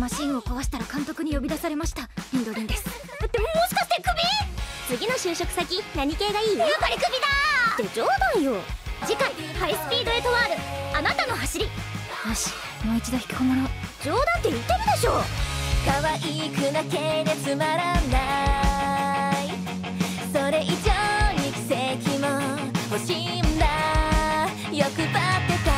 マシンを壊したら監督に呼び出されました。インドリンです。でももしかしてクビ？次の就職先何系がいい？やっぱりクビだ！って冗談よ。次回ハイスピードエトワール。あなたの走り。よしもう一度引きこもろう。冗談って言ってるでしょ！可愛くなけりゃつまらない。それ以上に奇跡も欲しいんだ。欲張ってた